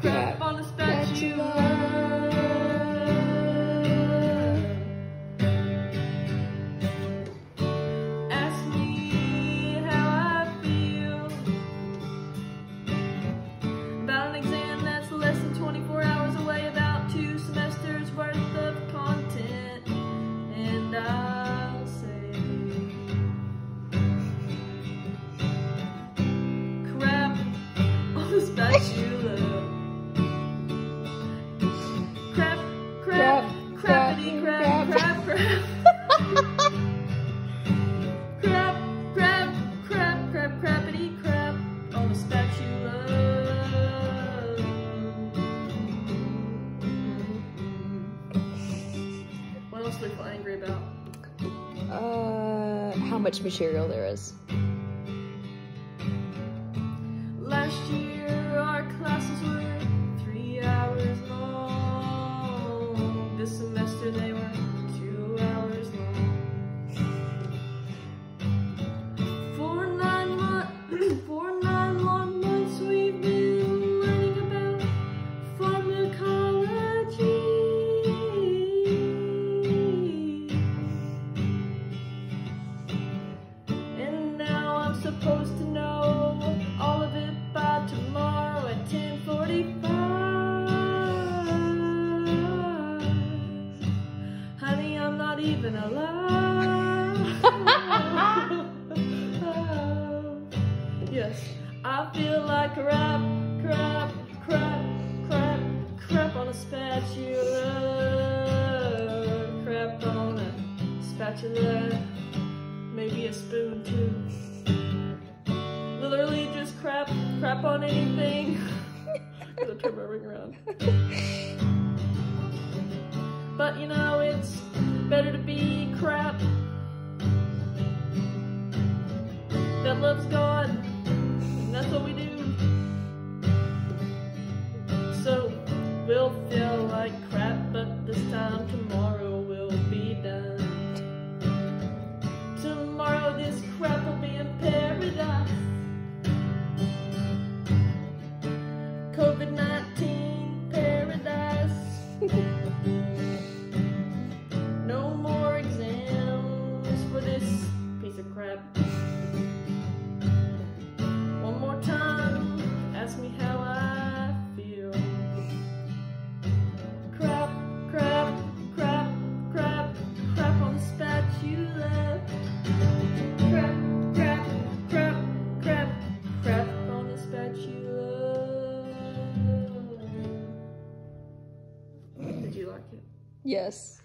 crap on a spatula. Ask me how I feel about an exam that's less than 24 hours away, about two semesters worth of content, and say crap on the spatula. Else do we feel angry about? Uh, how much material there is. Last year our classes were three hours long. This semester they were even alive. yes, I feel like crap, crap, crap, crap, crap on a spatula. Crap on a spatula maybe a spoon too. Literally just crap, crap on anything. I'm Gonna turn my ring around. But you know, loves God, and that's what we do. So we'll feel like crap, but this time tomorrow will be done. Tomorrow this crap will be in paradise. COVID-19 paradise. Yes.